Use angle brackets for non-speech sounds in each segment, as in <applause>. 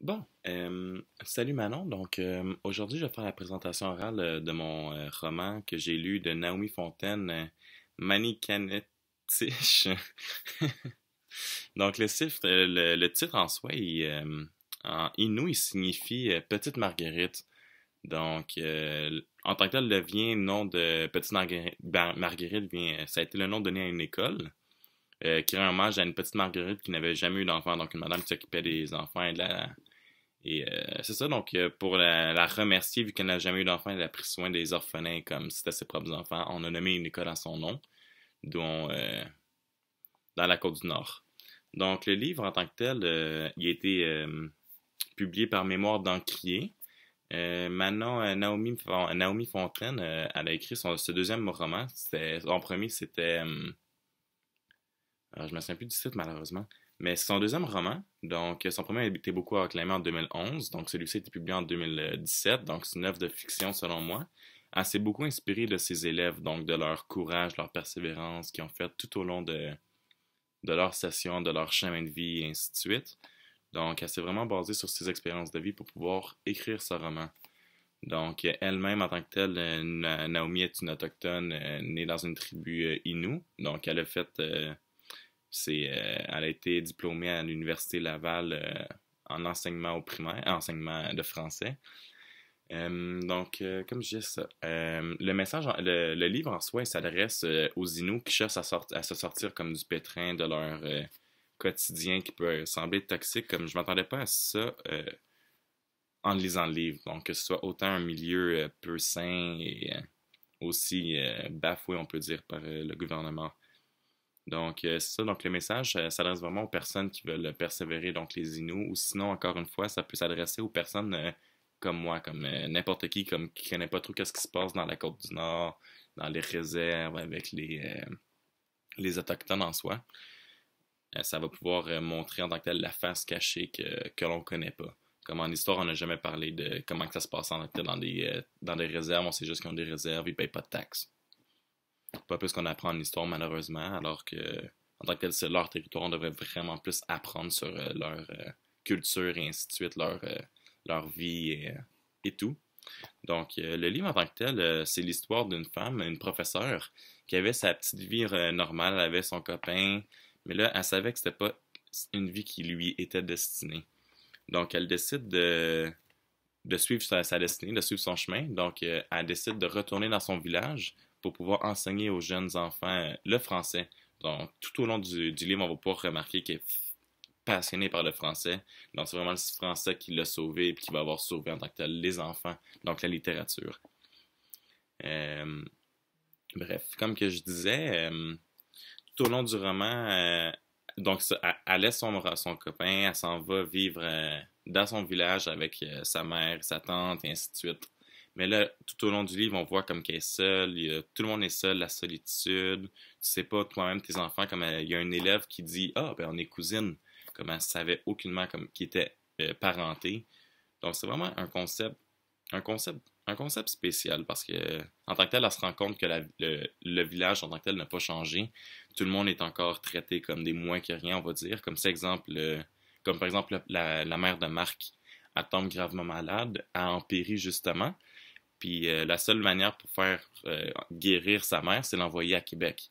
Bon, euh, salut Manon. Donc euh, aujourd'hui, je vais faire la présentation orale euh, de mon roman que j'ai lu de Naomi Fontaine, Manikanetich. <laughs> Donc le le, titre en soi, en Innu, il signifie Petite Marguerite. Donc en tant que tel, le vient nom de Petite Marguerite, Bar- Marguerite vient, ça a été le nom donné à une école. qui rend hommage à une petite Marguerite qui n'avait jamais eu d'enfant, donc une madame qui s'occupait des enfants et de la, et euh, c'est ça, donc euh, pour la, remercier, vu qu'elle n'a jamais eu d'enfant, elle a pris soin des orphelins comme c'était ses propres enfants. On a nommé une école à son nom, dont, euh, dans la côte du Nord. Donc le livre en tant que tel, euh, il a été publié par Mémoire d'Encrier. Euh, maintenant, Naomi, Naomi Fontaine, elle a écrit son, ce deuxième roman. Son premier, c'était... alors, je me souviens plus du titre, malheureusement. Mais c'est son deuxième roman. Donc, son premier a été beaucoup acclamé en 2011. Donc, celui-ci a été publié en 2017. Donc, c'est une œuvre de fiction, selon moi. Elle s'est beaucoup inspirée de ses élèves, donc de leur courage, leur persévérance qu'ils ont fait tout au long de, de leur session, de leur chemin de vie, et ainsi de suite. Donc, elle s'est vraiment basée sur ses expériences de vie pour pouvoir écrire ce roman. Donc, elle-même, en tant que telle, euh, Na- Naomi est une autochtone euh, née dans une tribu euh, Innu. Donc, elle a fait c'est, euh, elle a été diplômée à l'Université Laval euh, en enseignement au primaire, enseignement de français. Euh, donc, comme je disais ça, le message, le, livre en soi, s'adresse aux Inuits qui cherchent à, à se sortir comme du pétrin de leur quotidien qui peut sembler toxique. Comme je m'attendais pas à ça en lisant le livre. Donc, que ce soit autant un milieu peu sain et aussi bafoué, on peut dire, par le gouvernement. Donc, euh, c'est ça. Donc, le message euh, s'adresse vraiment aux personnes qui veulent persévérer, donc les Inuits, ou sinon, encore une fois, ça peut s'adresser aux personnes euh, comme moi, comme n'importe qui, comme qui connaît pas trop qu'est-ce qui se passe dans la côte du Nord, dans les réserves, avec les, les Autochtones en soi. Ça va pouvoir montrer en tant que tel la face cachée que, que l'on connaît pas. Comme en histoire, on n'a jamais parlé de comment que ça se passe en tant que tel dans des, dans des réserves. On sait juste qu'ils ont des réserves, ils payent pas de taxes pas plus qu'on apprend en histoire malheureusement, alors que en tant que tel c'est leur territoire, on devrait vraiment plus apprendre sur euh, leur euh, culture et ainsi de suite, leur, euh, leur vie et, tout. Donc le livre en tant que tel, c'est l'histoire d'une femme, une professeure, qui avait sa petite vie normale, elle avait son copain, mais là elle savait que c'était pas une vie qui lui était destinée. Donc elle décide de de suivre sa, destinée, de suivre son chemin. Donc, elle décide de retourner dans son village pour pouvoir enseigner aux jeunes enfants euh, le français. Donc, tout au long du, livre, on va pouvoir remarquer qu'elle est passionnée par le français. Donc, c'est vraiment le français qui l'a sauvé et qui va avoir sauvé en tant que tel les enfants, donc la littérature. Euh, bref, comme je disais, euh, tout au long du roman, donc elle, laisse son, son copain, elle s'en va vivre dans son village avec sa mère, sa tante, et ainsi de suite. Mais là, tout au long du livre, on voit comme qu'elle est seule, tout le monde est seul, la solitude. Tu sais pas toi-même tes enfants, comme euh, il y a un élève qui dit Ah, ben on est cousine, comme elle savait aucunement comme qui était euh, parenté. Donc c'est vraiment un concept, un concept, un concept spécial parce que en tant que tel, elle se rend compte que le, village en tant que tel n'a pas changé. Tout le monde est encore traité comme des moins que rien, on va dire. Comme exemple, euh, comme par exemple la, mère de Marc, tombe gravement malade, elle en périt justement. Puis euh, la seule manière pour faire euh, guérir sa mère, c'est l'envoyer à Québec.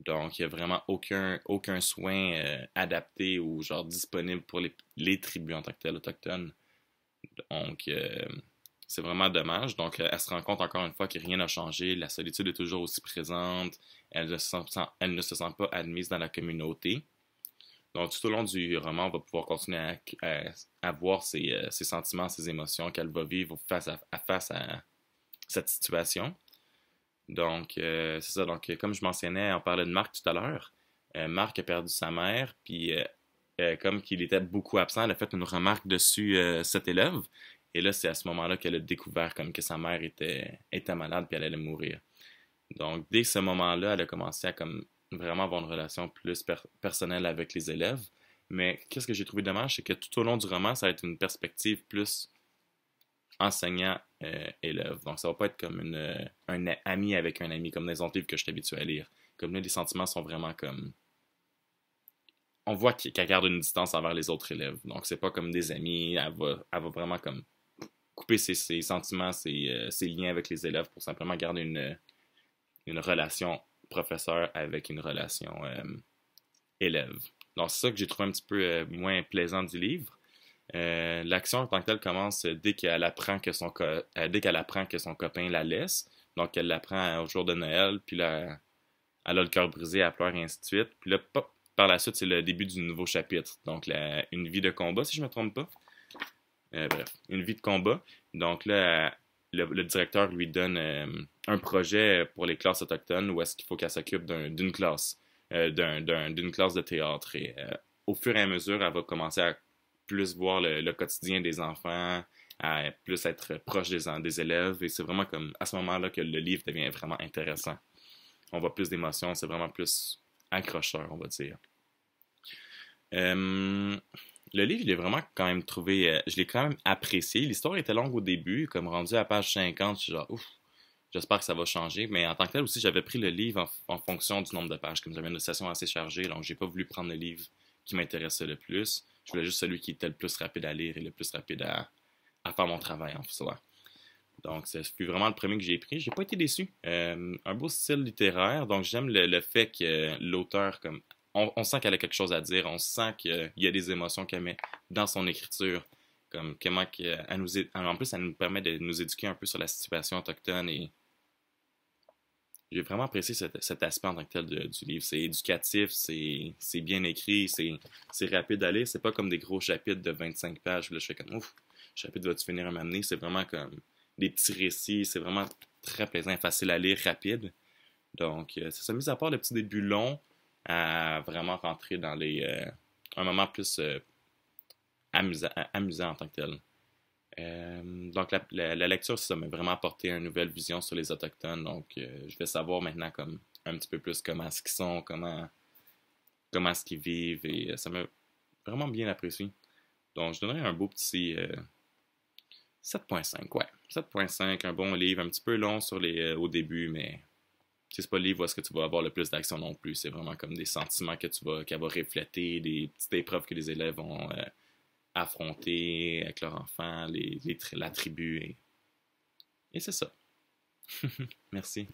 Donc, il n'y a vraiment aucun, soin euh, adapté ou genre disponible pour les, tribus en tant que telles autochtones. Donc, c'est vraiment dommage. Donc, elle se rend compte encore une fois que rien n'a changé. La solitude est toujours aussi présente. Elle ne se sent, pas admise dans la communauté. Donc, tout au long du roman, on va pouvoir continuer à, voir ses, sentiments, ses émotions qu'elle va vivre face à face à cette situation. Donc, euh, c'est ça. Donc, comme je mentionnais, on parlait de Marc tout à l'heure. Euh, Marc a perdu sa mère, puis euh, comme qu'il était beaucoup absent, elle a fait une remarque dessus cet élève. Et là, c'est à ce moment-là qu'elle a découvert comme que sa mère était, malade, puis elle allait mourir. Donc, dès ce moment-là, elle a commencé à comme vraiment avoir une relation plus per personnelle avec les élèves. Mais qu'est-ce que j'ai trouvé dommage, c'est que tout au long du roman, ça va être une perspective plus enseignant-élève. Donc, ça va pas être comme une, euh, un ami avec un ami, comme dans les autres livres que je suis habitué à lire. Comme là, les sentiments sont vraiment comme on voit qu'elle garde une distance envers les autres élèves. Donc, c'est pas comme des amis. Elle va, elle va vraiment comme couper ses, ses sentiments, ses, euh, ses, liens avec les élèves pour simplement garder une, une relation professeur avec une relation euh, élève. Donc, c'est ça que j'ai trouvé un petit peu euh, moins plaisant du livre. Euh, l'action en tant que telle commence dès qu'elle apprend que son dès qu'elle apprend que son copain la laisse. Donc elle l'apprend au jour de Noël, puis là, elle a le cœur brisé, elle pleure et ainsi de suite. Puis là, par la suite, c'est le début du nouveau chapitre. Donc une vie de combat, si je ne me trompe pas. bref, une vie de combat. Donc là, le, directeur lui donne un projet pour les classes autochtones où est-ce qu'il faut qu'elle s'occupe d'une classe, d'une classe de théâtre. Et au fur et à mesure, elle va commencer à plus voir le, quotidien des enfants, plus être proche des, élèves. Et c'est vraiment comme à ce moment-là que le livre devient vraiment intéressant. On voit plus d'émotions, c'est vraiment plus accrocheur, on va dire. Euh, le livre, je l'ai vraiment quand même trouvé, euh, je l'ai quand même apprécié. L'histoire était longue au début, comme rendu à page 50, je suis genre, ouf, j'espère que ça va changer. Mais en tant que tel aussi, j'avais pris le livre en, fonction du nombre de pages, comme j'avais une session assez chargée, donc j'ai pas voulu prendre le livre qui m'intéressait le plus. Je voulais juste celui qui était le plus rapide à lire et le plus rapide à, faire mon travail en soi. Donc, c'est vraiment le premier que j'ai pris. J'ai pas été déçu. Euh, un beau style littéraire. Donc, j'aime le, fait que l'auteur, comme, on, sent qu'elle a quelque chose à dire. On sent qu'il y a des émotions qu'elle met dans son écriture. Comme, comment nous, en plus, elle nous permet de nous éduquer un peu sur la situation autochtone et j'ai vraiment apprécié cet, aspect en tant que tel du livre. C'est éducatif, c'est bien écrit, c'est rapide à lire. C'est pas comme des gros chapitres de 25 pages. Là, je fais comme, ouf, chapitre va-tu finir à m'amener? C'est vraiment comme des petits récits. C'est vraiment très plaisant, facile à lire, rapide. Donc, euh, ça s'est mis à part le petit début long à vraiment rentrer dans les. Euh, un moment plus euh, amusant en tant que tel. Euh, donc la, lecture, ça m'a vraiment apporté une nouvelle vision sur les Autochtones. Donc euh, je vais savoir maintenant comme un petit peu plus comment est-ce qu'ils sont, comment, comment est-ce qu'ils vivent. Et euh, ça m'a vraiment bien apprécié. Donc je donnerais un beau petit 7.5, ouais. 7.5, un bon livre, un petit peu long sur les, au début, mais c'est pas le livre où est-ce que tu vas avoir le plus d'action non plus. C'est vraiment comme des sentiments que tu vas, qu'elle va refléter, des petites épreuves que les élèves vont affronter avec leur enfant, les, la tribu. Et, et c'est ça. <laughs> Merci.